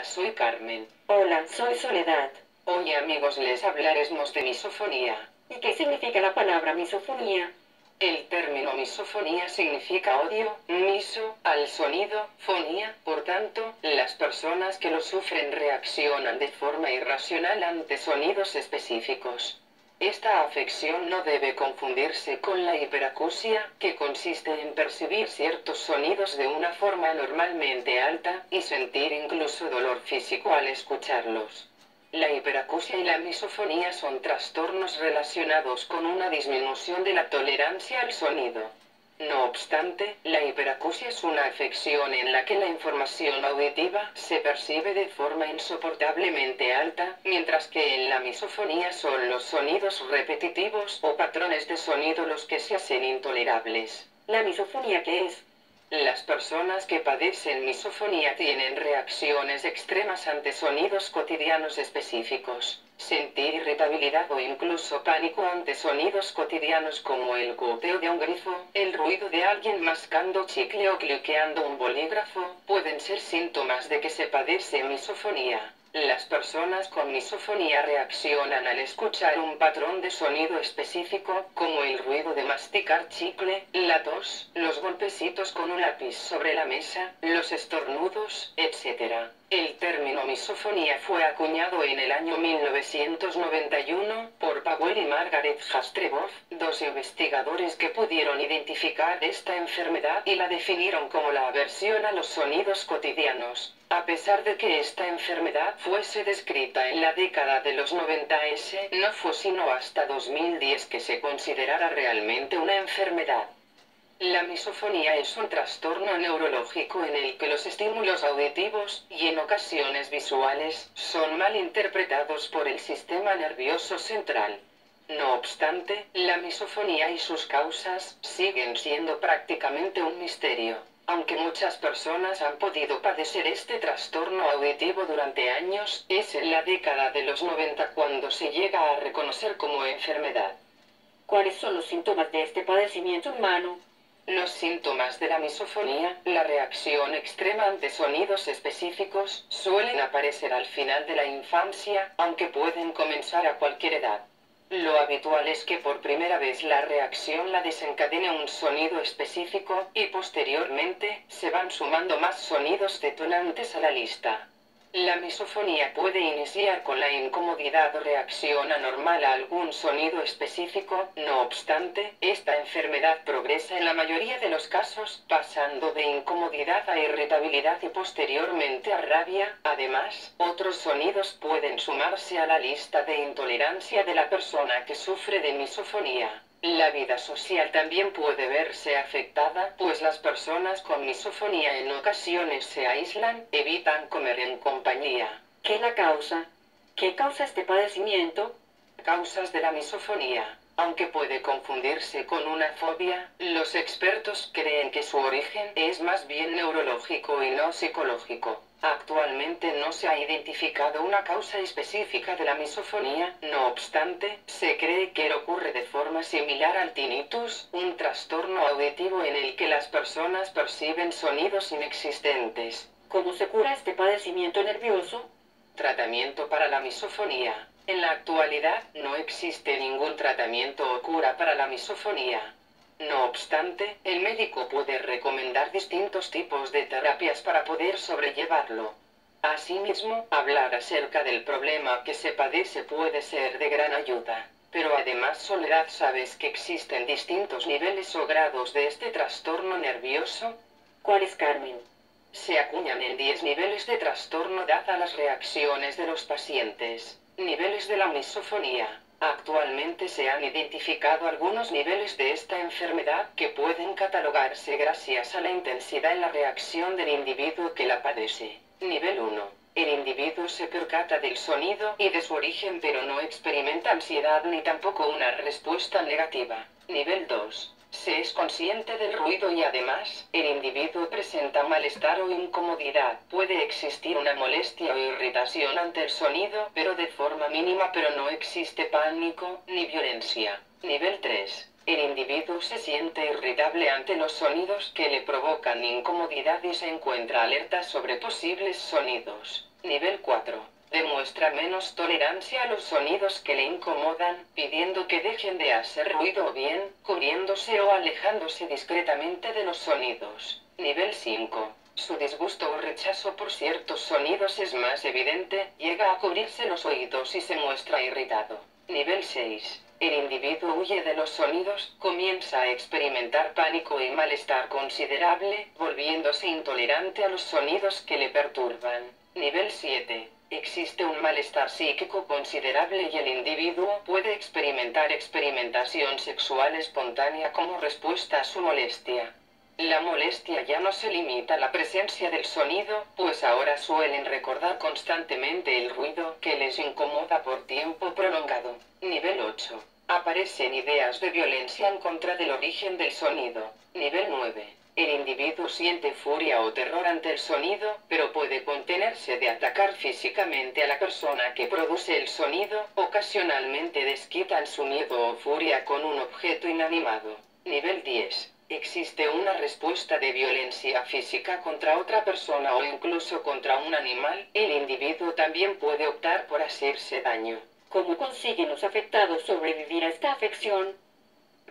Hola, soy Carmen. Hola, soy Soledad. Hoy amigos les hablaremos de misofonía. ¿Y qué significa la palabra misofonía? El término misofonía significa odio, miso, al sonido, fonía, por tanto, las personas que lo sufren reaccionan de forma irracional ante sonidos específicos. Esta afección no debe confundirse con la hiperacusia, que consiste en percibir ciertos sonidos de una forma normalmente alta y sentir incluso dolor físico al escucharlos. La hiperacusia y la misofonía son trastornos relacionados con una disminución de la tolerancia al sonido. No obstante, la hiperacusia es una afección en la que la información auditiva se percibe de forma insoportablemente alta, mientras que en la misofonía son los sonidos repetitivos o patrones de sonido los que se hacen intolerables. ¿La misofonía qué es? Las personas que padecen misofonía tienen reacciones extremas ante sonidos cotidianos específicos. Sentir irritabilidad o incluso pánico ante sonidos cotidianos como el goteo de un grifo, el ruido de alguien mascando chicle o cliqueando un bolígrafo, pueden ser síntomas de que se padece misofonía. Las personas con misofonía reaccionan al escuchar un patrón de sonido específico, como el ruido de masticar chicle, la tos, los golpecitos con un lápiz sobre la mesa, los estornudos, etc. El término misofonía fue acuñado en el año 1991 por Powell y Margaret Jastreboff, dos investigadores que pudieron identificar esta enfermedad y la definieron como la aversión a los sonidos cotidianos. A pesar de que esta enfermedad fuese descrita en la década de los 90s, no fue sino hasta 2010 que se considerara realmente una enfermedad. La misofonía es un trastorno neurológico en el que los estímulos auditivos, y en ocasiones visuales, son mal interpretados por el sistema nervioso central. No obstante, la misofonía y sus causas siguen siendo prácticamente un misterio aunque muchas personas han podido padecer este trastorno auditivo durante años, es en la década de los 90 cuando se llega a reconocer como enfermedad. ¿Cuáles son los síntomas de este padecimiento humano? Los síntomas de la misofonía, la reacción extrema ante sonidos específicos, suelen aparecer al final de la infancia, aunque pueden comenzar a cualquier edad. Lo habitual es que por primera vez la reacción la desencadene un sonido específico y posteriormente se van sumando más sonidos detonantes a la lista. La misofonía puede iniciar con la incomodidad o reacción anormal a algún sonido específico, no obstante, esta enfermedad progresa en la mayoría de los casos, pasando de incomodidad a irritabilidad y posteriormente a rabia. Además, otros sonidos pueden sumarse a la lista de intolerancia de la persona que sufre de misofonía. La vida social también puede verse afectada, pues las personas con misofonía en ocasiones se aíslan, evitan comer en compañía. ¿Qué la causa? ¿Qué causa este padecimiento? Causas de la misofonía. Aunque puede confundirse con una fobia, los expertos creen que su origen es más bien neurológico y no psicológico. Actualmente no se ha identificado una causa específica de la misofonía, no obstante, se cree que ocurre de forma similar al tinnitus, un trastorno auditivo en el que las personas perciben sonidos inexistentes. ¿Cómo se cura este padecimiento nervioso? Tratamiento para la misofonía. En la actualidad, no existe ningún tratamiento o cura para la misofonía. No obstante, el médico puede recomendar distintos tipos de terapias para poder sobrellevarlo. Asimismo, hablar acerca del problema que se padece puede ser de gran ayuda. Pero además, Soledad, ¿sabes que existen distintos niveles o grados de este trastorno nervioso? ¿Cuál es Carmen? Se acuñan en 10 niveles de trastorno dada las reacciones de los pacientes. Niveles de la misofonía. Actualmente se han identificado algunos niveles de esta enfermedad que pueden catalogarse gracias a la intensidad en la reacción del individuo que la padece. Nivel 1. El individuo se percata del sonido y de su origen pero no experimenta ansiedad ni tampoco una respuesta negativa. Nivel 2. Se es consciente del ruido y además, el individuo presenta malestar o incomodidad. Puede existir una molestia o irritación ante el sonido, pero de forma mínima pero no existe pánico ni violencia. Nivel 3. El individuo se siente irritable ante los sonidos que le provocan incomodidad y se encuentra alerta sobre posibles sonidos. Nivel 4. Demuestra menos tolerancia a los sonidos que le incomodan, pidiendo que dejen de hacer ruido o bien, cubriéndose o alejándose discretamente de los sonidos. Nivel 5. Su disgusto o rechazo por ciertos sonidos es más evidente, llega a cubrirse los oídos y se muestra irritado. Nivel 6. El individuo huye de los sonidos, comienza a experimentar pánico y malestar considerable, volviéndose intolerante a los sonidos que le perturban. Nivel 7. Existe un malestar psíquico considerable y el individuo puede experimentar experimentación sexual espontánea como respuesta a su molestia. La molestia ya no se limita a la presencia del sonido, pues ahora suelen recordar constantemente el ruido que les incomoda por tiempo prolongado. Nivel 8. Aparecen ideas de violencia en contra del origen del sonido. Nivel 9. El individuo siente furia o terror ante el sonido, pero puede contenerse de atacar físicamente a la persona que produce el sonido, ocasionalmente desquitan su miedo o furia con un objeto inanimado. Nivel 10. Existe una respuesta de violencia física contra otra persona o incluso contra un animal. El individuo también puede optar por hacerse daño. ¿Cómo consiguen los afectados sobrevivir a esta afección?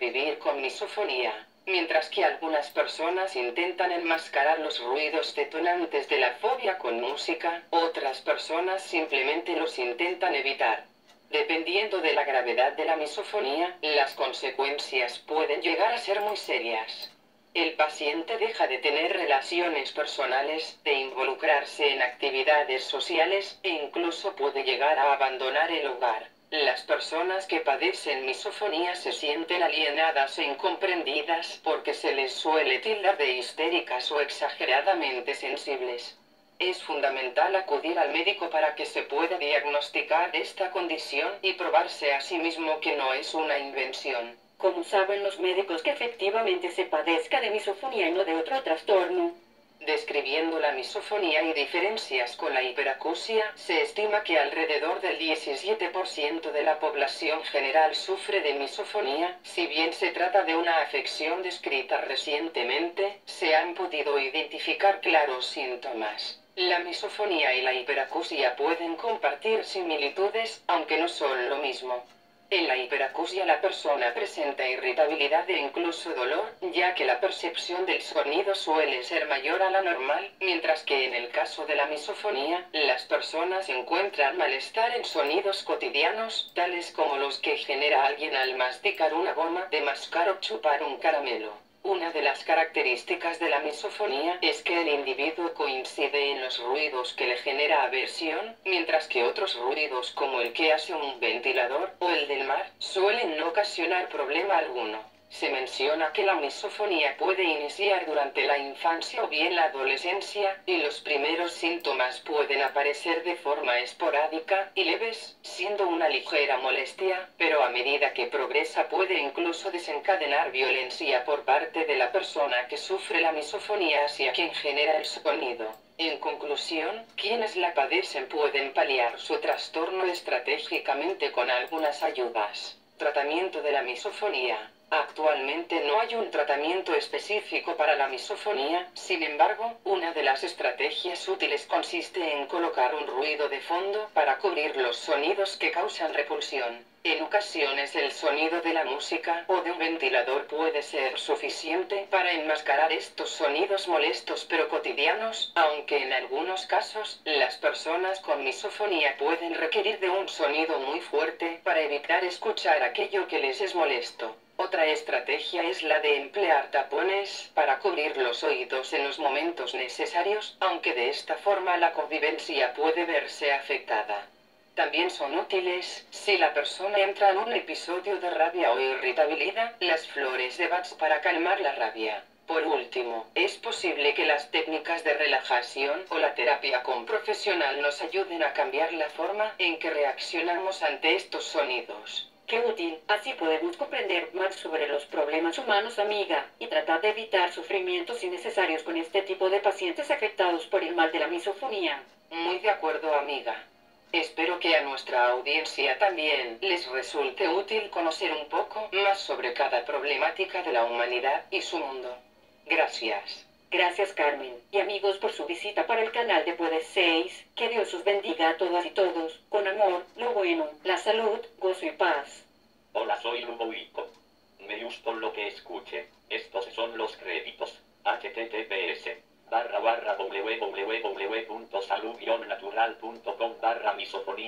Vivir con misofonía. Mientras que algunas personas intentan enmascarar los ruidos detonantes de la fobia con música, otras personas simplemente los intentan evitar. Dependiendo de la gravedad de la misofonía, las consecuencias pueden llegar a ser muy serias. El paciente deja de tener relaciones personales, de involucrarse en actividades sociales e incluso puede llegar a abandonar el hogar. Las personas que padecen misofonía se sienten alienadas e incomprendidas porque se les suele tildar de histéricas o exageradamente sensibles. Es fundamental acudir al médico para que se pueda diagnosticar esta condición y probarse a sí mismo que no es una invención. ¿Cómo saben los médicos que efectivamente se padezca de misofonía y no de otro trastorno? Describiendo la misofonía y diferencias con la hiperacusia, se estima que alrededor del 17% de la población general sufre de misofonía. Si bien se trata de una afección descrita recientemente, se han podido identificar claros síntomas. La misofonía y la hiperacusia pueden compartir similitudes, aunque no son lo mismo. En la hiperacusia la persona presenta irritabilidad e incluso dolor, ya que la percepción del sonido suele ser mayor a la normal, mientras que en el caso de la misofonía, las personas encuentran malestar en sonidos cotidianos, tales como los que genera alguien al masticar una goma, de mascar o chupar un caramelo. Una de las características de la misofonía es que el individuo coincide en los ruidos que le genera aversión, mientras que otros ruidos como el que hace un ventilador o el del mar suelen no ocasionar problema alguno. Se menciona que la misofonía puede iniciar durante la infancia o bien la adolescencia, y los primeros síntomas pueden aparecer de forma esporádica y leves, siendo una ligera molestia, pero a medida que progresa puede incluso desencadenar violencia por parte de la persona que sufre la misofonía hacia quien genera el sonido. En conclusión, quienes la padecen pueden paliar su trastorno estratégicamente con algunas ayudas. Tratamiento de la misofonía. Actualmente no hay un tratamiento específico para la misofonía, sin embargo, una de las estrategias útiles consiste en colocar un ruido de fondo para cubrir los sonidos que causan repulsión. En ocasiones el sonido de la música o de un ventilador puede ser suficiente para enmascarar estos sonidos molestos pero cotidianos, aunque en algunos casos las personas con misofonía pueden requerir de un sonido muy fuerte para evitar escuchar aquello que les es molesto. Otra estrategia es la de emplear tapones para cubrir los oídos en los momentos necesarios, aunque de esta forma la convivencia puede verse afectada. También son útiles si la persona entra en un episodio de rabia o irritabilidad, las flores de Bach para calmar la rabia. Por último, es posible que las técnicas de relajación o la terapia con profesional nos ayuden a cambiar la forma en que reaccionamos ante estos sonidos. Qué útil. Así podemos comprender más sobre los problemas humanos, amiga, y tratar de evitar sufrimientos innecesarios con este tipo de pacientes afectados por el mal de la misofonía. Muy de acuerdo, amiga. Espero que a nuestra audiencia también les resulte útil conocer un poco más sobre cada problemática de la humanidad y su mundo. Gracias. Gracias Carmen y amigos por su visita para el canal de Puede 6. Que Dios os bendiga a todas y todos, con amor, lo bueno, la salud, gozo y paz. Hola, soy Ludovico. Me gustó lo que escuché. Estos son los créditos. https barra barra www.salud-natural.com barra misofonía